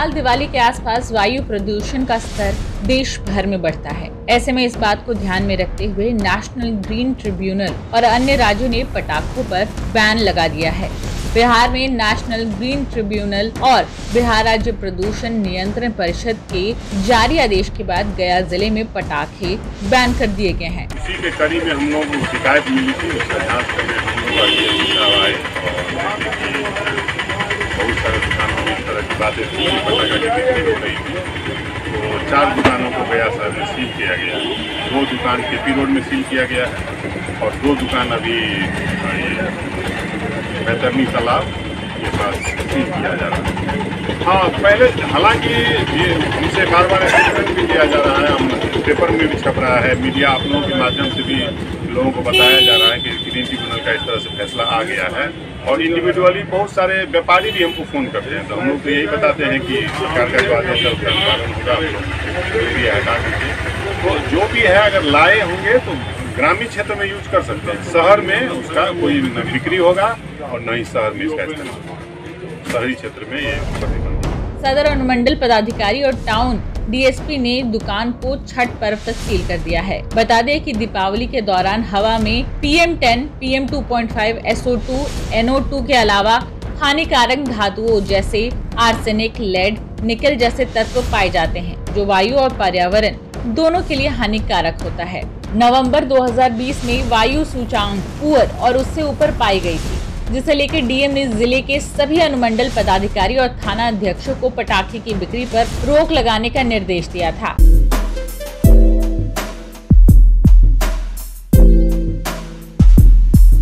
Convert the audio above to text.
साल दिवाली के आसपास वायु प्रदूषण का स्तर देश भर में बढ़ता है। ऐसे में इस बात को ध्यान में रखते हुए नेशनल ग्रीन ट्रिब्यूनल और अन्य राज्यों ने पटाखों पर बैन लगा दिया है। बिहार में नेशनल ग्रीन ट्रिब्यूनल और बिहार राज्य प्रदूषण नियंत्रण परिषद के जारी आदेश के बाद गया ज़िले में पटाखे बैन कर दिए गए हैं। इसी के में हम लोग शिकायत मिली थी उसका जाँच करने हम लोग आज ये सुझाव आए और देखिए कि बहुत सारे दुकानों में इस तरह की बातें थी कि पटाखा की बिक्री हो रही थी तो चार दुकानों को गया शहर में सील किया गया। दो दुकान के पी रोड में सील किया गया है और दो दुकान अभी अ, बैतरनी तालाब के पास सील किया जा रहा है। हाँ पहले हालाँकि ये हमसे बार बार एक्सपेरिमेंट भी किया जा रहा है। हम पेपर में भी छप रहा है। मीडिया आप लोगों के माध्यम से भी लोगों को बताया जा रहा है कि का इस तरह से फैसला आ गया है। और इंडिविजुअली बहुत सारे व्यापारी भी हमको फ़ोन करते हैं। तो हम लोग तो यही बताते हैं कि सरकार का जो आदेश है, उसका अनुपालन होगा। एरिया हटा दीजिए तो जो भी है, अगर लाए होंगे तो ग्रामीण क्षेत्र में यूज़ कर सकते हैं। शहर में उसका कोई न बिक्री होगा और न ही शहर में इसका इस्तेमाल शहरी क्षेत्र में ये सदर अनुमंडल पदाधिकारी और टाउन डीएसपी ने दुकान को छठ पर्व तक सील कर दिया है। बता दें कि दीपावली के दौरान हवा में पीएम 10, पीएम 2.5, SO2, NO2 के अलावा हानिकारक धातुओं जैसे आर्सेनिक लेड निकल जैसे तत्व पाए जाते हैं जो वायु और पर्यावरण दोनों के लिए हानिकारक होता है। नवंबर 2020 में वायु सूचांक पुअर और उससे ऊपर पाई गई थी। जिसे लेकर डीएम ने ज़िले के सभी अनुमंडल पदाधिकारी और थाना अध्यक्षों को पटाखे की बिक्री पर रोक लगाने का निर्देश दिया था।